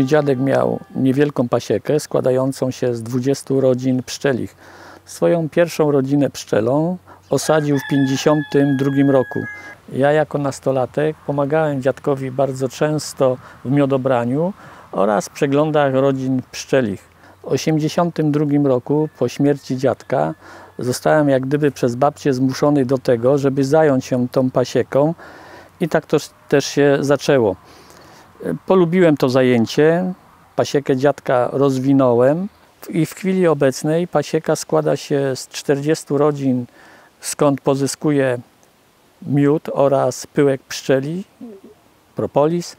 Mój dziadek miał niewielką pasiekę składającą się z 20 rodzin pszczelich. Swoją pierwszą rodzinę pszczelą osadził w 1952 roku. Ja jako nastolatek pomagałem dziadkowi bardzo często w miodobraniu oraz przeglądach rodzin pszczelich. W 1982 roku po śmierci dziadka zostałem jak gdyby przez babcię zmuszony do tego, żeby zająć się tą pasieką i tak to też się zaczęło. Polubiłem to zajęcie, pasiekę dziadka rozwinąłem i w chwili obecnej pasieka składa się z 40 rodzin, skąd pozyskuję miód oraz pyłek pszczeli, propolis,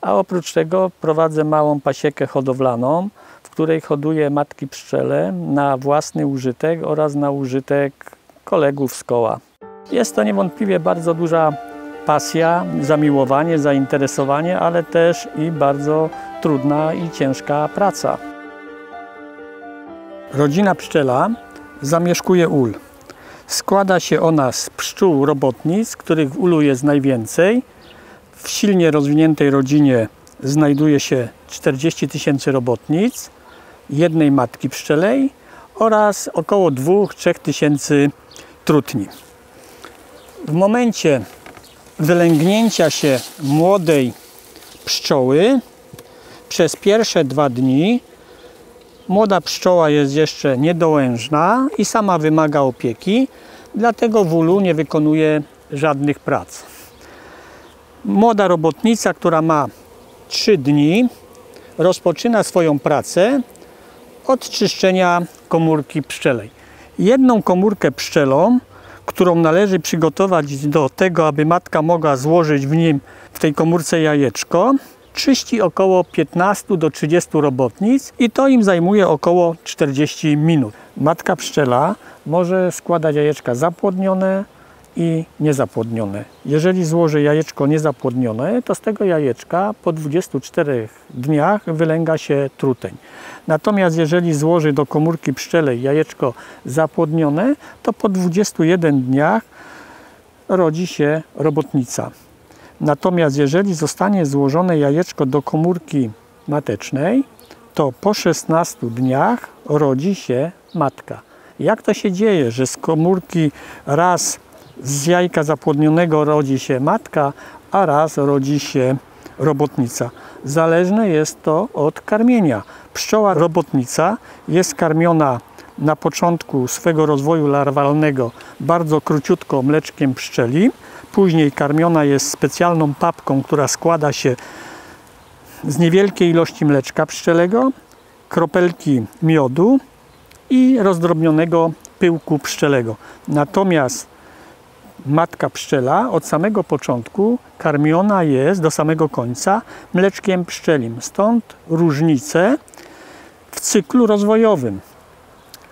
a oprócz tego prowadzę małą pasiekę hodowlaną, w której hoduję matki pszczele na własny użytek oraz na użytek kolegów z koła. Jest to niewątpliwie bardzo duża pasja, zamiłowanie, zainteresowanie, ale też i bardzo trudna i ciężka praca. Rodzina pszczela zamieszkuje ul. Składa się ona z pszczół robotnic, których w ulu jest najwięcej. W silnie rozwiniętej rodzinie znajduje się 40 tysięcy robotnic, jednej matki pszczelej oraz około 2-3 tysięcy trutni. W momencie wylęgnięcia się młodej pszczoły przez pierwsze dwa dni młoda pszczoła jest jeszcze niedołężna i sama wymaga opieki, dlatego w ulu nie wykonuje żadnych prac. Młoda robotnica, która ma 3 dni, rozpoczyna swoją pracę od czyszczenia komórki pszczelej. Jedną komórkę pszczelą którą należy przygotować do tego, aby matka mogła złożyć w nim, w tej komórce jajeczko, czyści około 15 do 30 robotnic i to im zajmuje około 40 minut. Matka pszczela może składać jajeczka zapłodnione i niezapłodnione. Jeżeli złoży jajeczko niezapłodnione, to z tego jajeczka po 24 dniach wylęga się truteń. Natomiast jeżeli złoży do komórki pszczelej jajeczko zapłodnione, to po 21 dniach rodzi się robotnica. Natomiast jeżeli zostanie złożone jajeczko do komórki matecznej, to po 16 dniach rodzi się matka. Jak to się dzieje, że z komórki raz z jajka zapłodnionego rodzi się matka, a raz rodzi się robotnica? Zależne jest to od karmienia. Pszczoła robotnica jest karmiona na początku swego rozwoju larwalnego bardzo króciutko mleczkiem pszczeli. Później karmiona jest specjalną papką, która składa się z niewielkiej ilości mleczka pszczelego, kropelki miodu i rozdrobnionego pyłku pszczelego. Natomiast matka pszczela od samego początku karmiona jest do samego końca mleczkiem pszczelim. Stąd różnice w cyklu rozwojowym.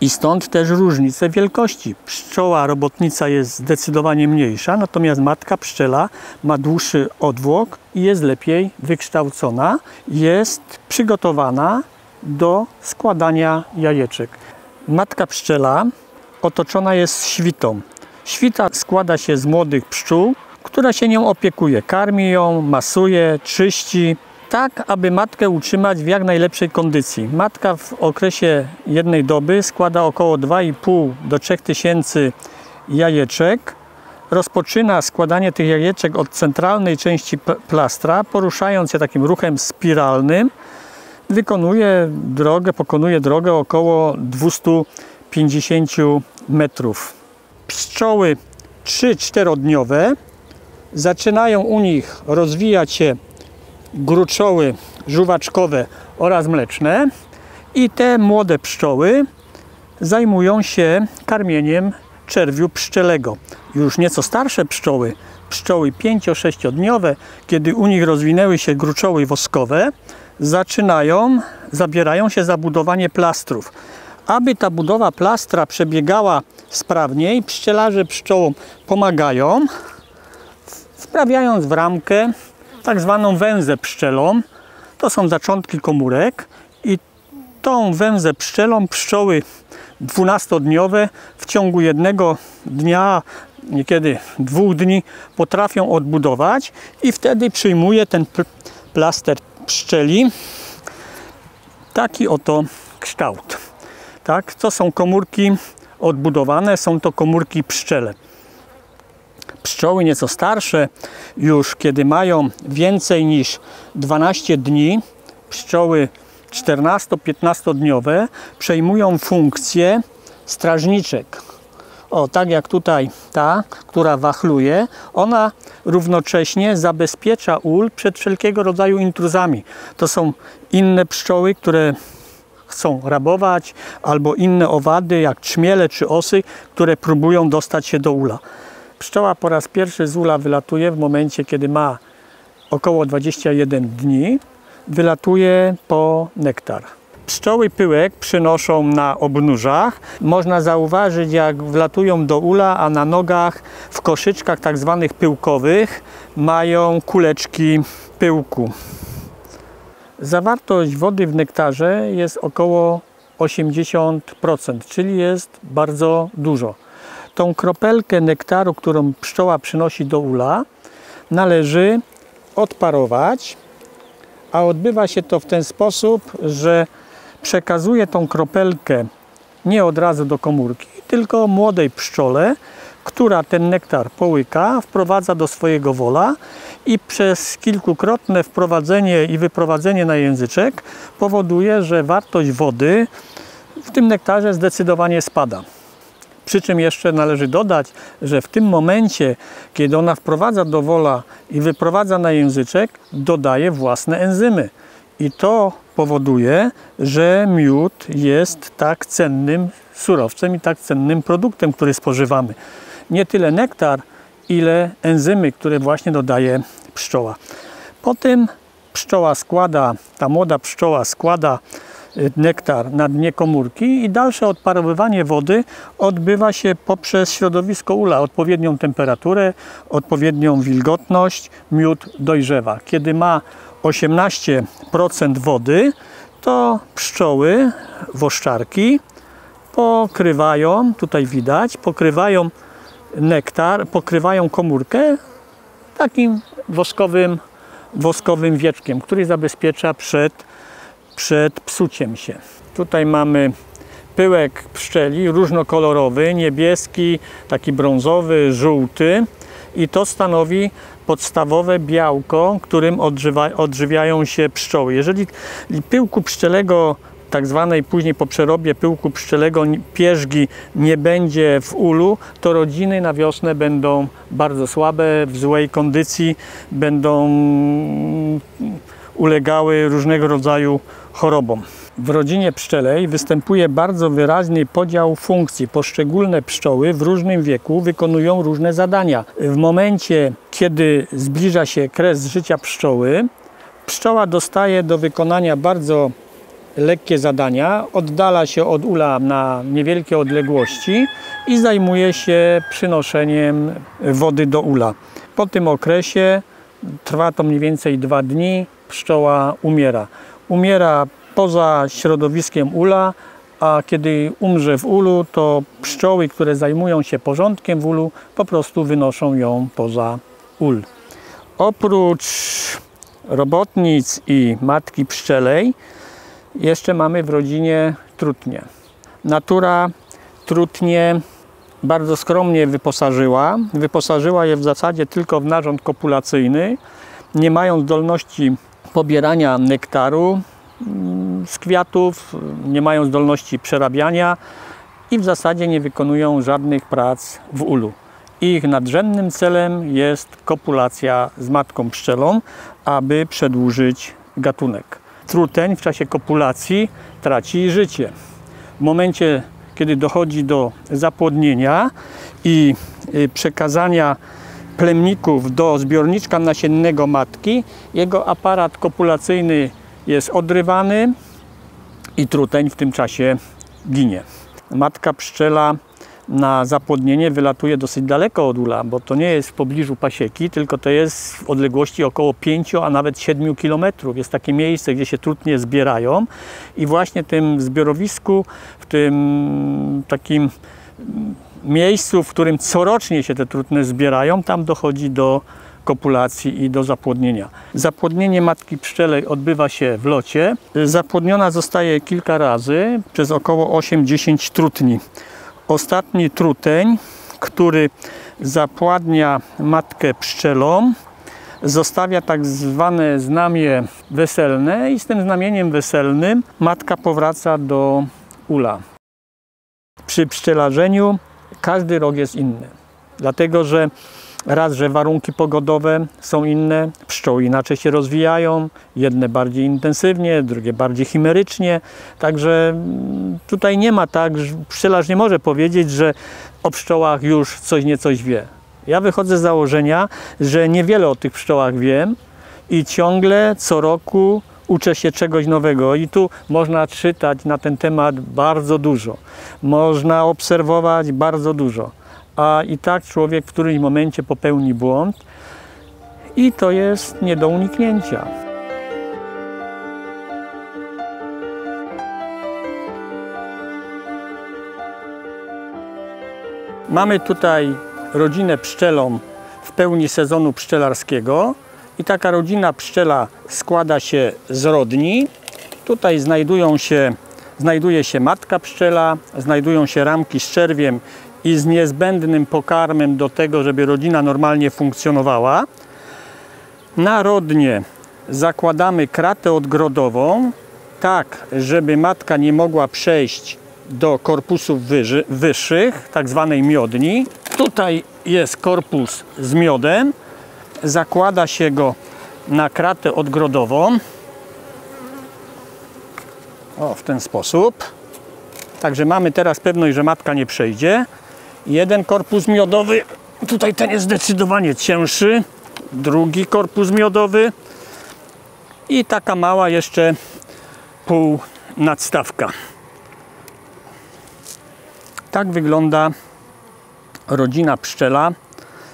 I stąd też różnice wielkości. Pszczoła robotnica jest zdecydowanie mniejsza, natomiast matka pszczela ma dłuższy odwłok i jest lepiej wykształcona, jest przygotowana do składania jajeczek. Matka pszczela otoczona jest świtą. Świta składa się z młodych pszczół, która się nią opiekuje. Karmi ją, masuje, czyści, tak aby matkę utrzymać w jak najlepszej kondycji. Matka w okresie jednej doby składa około 2,5 do 3 tysięcy jajeczek. Rozpoczyna składanie tych jajeczek od centralnej części plastra, poruszając się takim ruchem spiralnym. Wykonuje drogę, pokonuje drogę około 250 metrów. Pszczoły 3-4 zaczynają u nich rozwijać się gruczoły żuwaczkowe oraz mleczne i te młode pszczoły zajmują się karmieniem czerwiu pszczelego. Już nieco starsze pszczoły, pszczoły 5-6 dniowe, kiedy u nich rozwinęły się gruczoły woskowe, zaczynają, zabierają się za budowanie plastrów. Aby ta budowa plastra przebiegała sprawniej, pszczelarze pszczołom pomagają, wprawiając w ramkę tak zwaną węzę pszczelą. To są zaczątki komórek i tą węzę pszczelą pszczoły 12-dniowe w ciągu jednego dnia, niekiedy dwóch dni potrafią odbudować i wtedy przyjmuje ten plaster pszczeli taki oto kształt. Tak? To są komórki odbudowane, są to komórki pszczele. Pszczoły nieco starsze, już kiedy mają więcej niż 12 dni, pszczoły 14-15 dniowe przejmują funkcję strażniczek. O, tak jak tutaj ta, która wachluje, ona równocześnie zabezpiecza ul przed wszelkiego rodzaju intruzami. To są inne pszczoły, które chcą rabować, albo inne owady, jak trzmiele czy osy, które próbują dostać się do ula. Pszczoła po raz pierwszy z ula wylatuje w momencie, kiedy ma około 21 dni. Wylatuje po nektar. Pszczoły pyłek przynoszą na obnóżach. Można zauważyć, jak wlatują do ula, a na nogach w koszyczkach tak zwanych pyłkowych mają kuleczki pyłku. Zawartość wody w nektarze jest około 80%, czyli jest bardzo dużo. Tą kropelkę nektaru, którą pszczoła przynosi do ula, należy odparować, a odbywa się to w ten sposób, że przekazuje tą kropelkę nie od razu do komórki, tylko młodej pszczole, która ten nektar połyka, wprowadza do swojego wola i przez kilkukrotne wprowadzenie i wyprowadzenie na języczek powoduje, że wartość wody w tym nektarze zdecydowanie spada. Przy czym jeszcze należy dodać, że w tym momencie, kiedy ona wprowadza do wola i wyprowadza na języczek, dodaje własne enzymy. I to powoduje, że miód jest tak cennym surowcem i tak cennym produktem, który spożywamy. Nie tyle nektar, ile enzymy, które właśnie dodaje pszczoła. Potem pszczoła składa, ta młoda pszczoła składa y, nektar na dnie komórki i dalsze odparowywanie wody odbywa się poprzez środowisko ula, odpowiednią temperaturę, odpowiednią wilgotność, miód dojrzewa. Kiedy ma 18% wody, to pszczoły, woszczarki pokrywają, tutaj widać, pokrywają nektar, pokrywają komórkę takim woskowym, woskowym wieczkiem, który zabezpiecza przed, przed psuciem się. Tutaj mamy pyłek pszczeli różnokolorowy, niebieski, taki brązowy, żółty i to stanowi podstawowe białko, którym odżywa, odżywiają się pszczoły. Jeżeli pyłku pszczelego tak zwanej później po przerobie pyłku pszczelego pierzgi nie będzie w ulu, to rodziny na wiosnę będą bardzo słabe, w złej kondycji, będą ulegały różnego rodzaju chorobom. W rodzinie pszczelej występuje bardzo wyraźny podział funkcji. Poszczególne pszczoły w różnym wieku wykonują różne zadania. W momencie, kiedy zbliża się kres życia pszczoły, pszczoła dostaje do wykonania bardzo lekkie zadania, oddala się od ula na niewielkie odległości i zajmuje się przynoszeniem wody do ula. Po tym okresie trwa to mniej więcej dwa dni, pszczoła umiera. Umiera poza środowiskiem ula, a kiedy umrze w ulu, to pszczoły, które zajmują się porządkiem w ulu, po prostu wynoszą ją poza ul. Oprócz robotnic i matki pszczelej, jeszcze mamy w rodzinie trutnie. Natura trutnie bardzo skromnie wyposażyła. Wyposażyła je w zasadzie tylko w narząd kopulacyjny. Nie mają zdolności pobierania nektaru mm, z kwiatów, nie mają zdolności przerabiania i w zasadzie nie wykonują żadnych prac w ulu. Ich nadrzędnym celem jest kopulacja z matką pszczelą, aby przedłużyć gatunek truteń w czasie kopulacji traci życie. W momencie, kiedy dochodzi do zapłodnienia i y, przekazania plemników do zbiorniczka nasiennego matki, jego aparat kopulacyjny jest odrywany i truteń w tym czasie ginie. Matka pszczela na zapłodnienie wylatuje dosyć daleko od ula, bo to nie jest w pobliżu pasieki, tylko to jest w odległości około 5, a nawet 7 km. Jest takie miejsce, gdzie się trutnie zbierają i właśnie tym zbiorowisku, w tym takim miejscu, w którym corocznie się te trutne zbierają, tam dochodzi do kopulacji i do zapłodnienia. Zapłodnienie matki pszczelej odbywa się w locie. Zapłodniona zostaje kilka razy przez około 8-10 trutni. Ostatni truteń, który zapładnia matkę pszczelą, zostawia tak zwane znamie weselne i z tym znamieniem weselnym matka powraca do ula. Przy pszczelarzeniu każdy rok jest inny, dlatego że raz, że warunki pogodowe są inne, pszczoły inaczej się rozwijają, jedne bardziej intensywnie, drugie bardziej chimerycznie, także mm, tutaj nie ma tak, pszczelarz nie może powiedzieć, że o pszczołach już coś niecoś wie. Ja wychodzę z założenia, że niewiele o tych pszczołach wiem i ciągle co roku uczę się czegoś nowego i tu można czytać na ten temat bardzo dużo. Można obserwować bardzo dużo. A i tak człowiek w którymś momencie popełni błąd i to jest nie do uniknięcia. Mamy tutaj rodzinę pszczelą w pełni sezonu pszczelarskiego i taka rodzina pszczela składa się z rodni. Tutaj znajdują się, znajduje się matka pszczela, znajdują się ramki z czerwiem i z niezbędnym pokarmem do tego, żeby rodzina normalnie funkcjonowała. Na rodnie zakładamy kratę odgrodową, tak żeby matka nie mogła przejść do korpusów wyży, wyższych, tak zwanej miodni. Tutaj jest korpus z miodem. Zakłada się go na kratę odgrodową. O, w ten sposób. Także mamy teraz pewność, że matka nie przejdzie. Jeden korpus miodowy, tutaj ten jest zdecydowanie cięższy. Drugi korpus miodowy i taka mała jeszcze pół nadstawka. Tak wygląda rodzina pszczela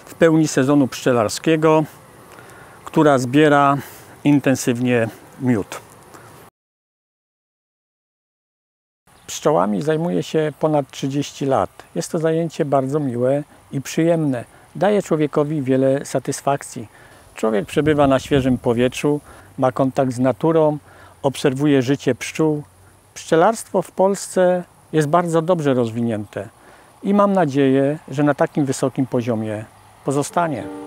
w pełni sezonu pszczelarskiego, która zbiera intensywnie miód. Pszczołami zajmuję się ponad 30 lat. Jest to zajęcie bardzo miłe i przyjemne. Daje człowiekowi wiele satysfakcji. Człowiek przebywa na świeżym powietrzu, ma kontakt z naturą, obserwuje życie pszczół. Pszczelarstwo w Polsce jest bardzo dobrze rozwinięte i mam nadzieję, że na takim wysokim poziomie pozostanie.